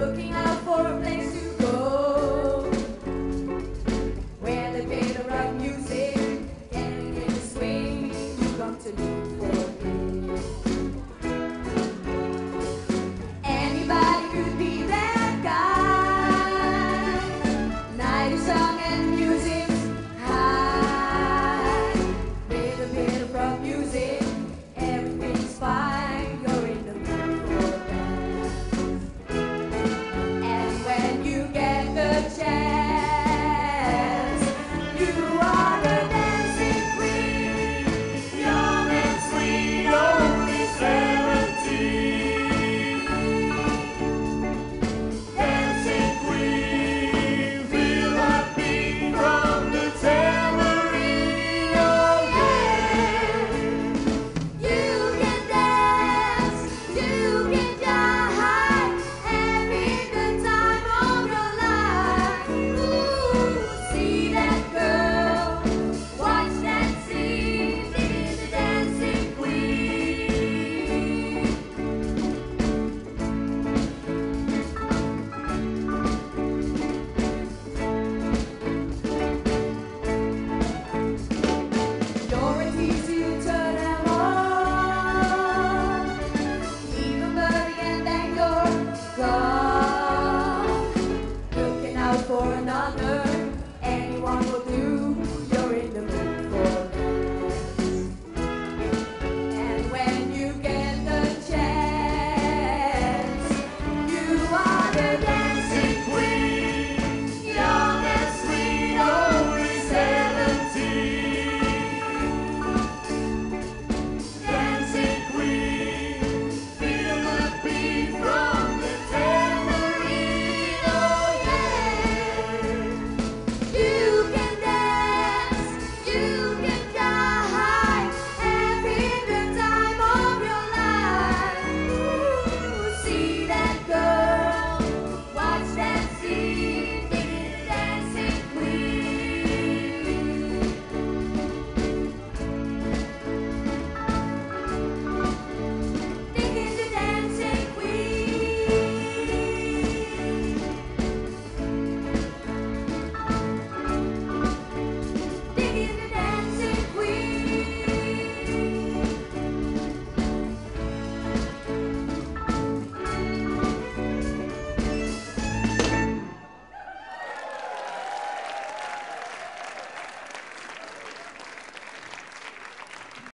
looking at